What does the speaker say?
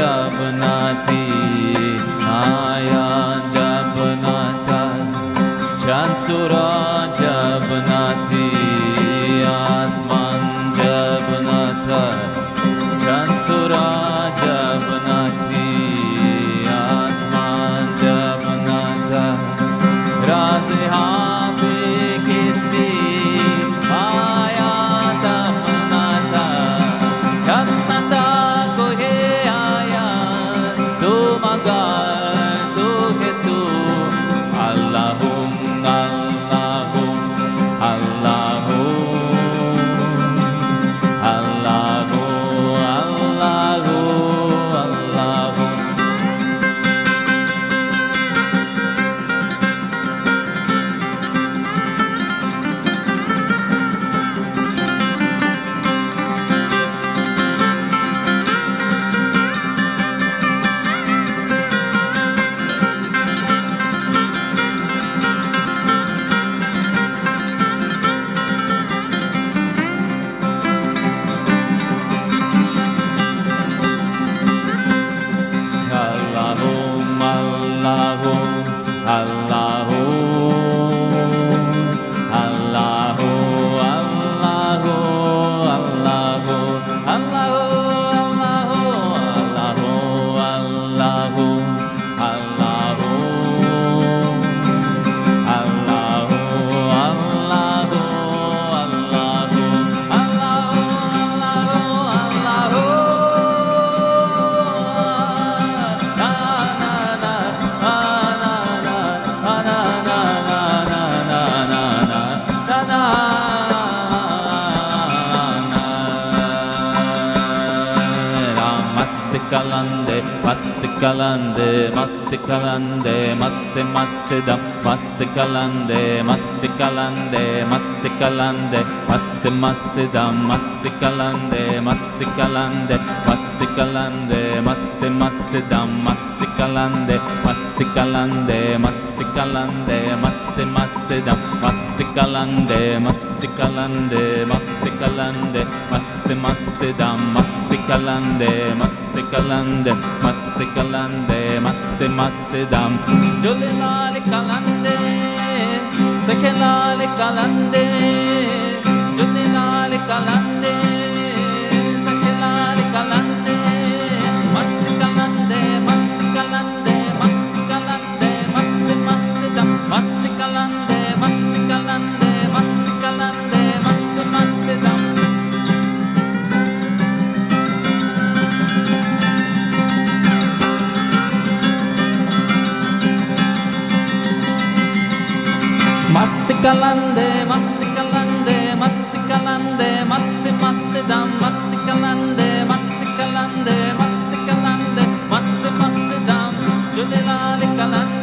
बगीचा बनाते kalande masti kalande masti kalande masti masti dam masti kalande masti kalande masti kalande masti masti dam masti kalande masti kalande mast. kalande masti masti dam masti Mastikalande, mastikalande, mastikalande, masti mastidam, mastikalande, mastikalande, mastikalande, masti mastidam, mastikalande, mastikalande, mastikalande, masti mastidam. Jolilali kalande, sekelali kalande, jole lali kalande. kalande, masti kalande, masti kalande, masti masti dam, masti kalande, masti kalande, masti kalande, masti masti dam, jodilali kalande.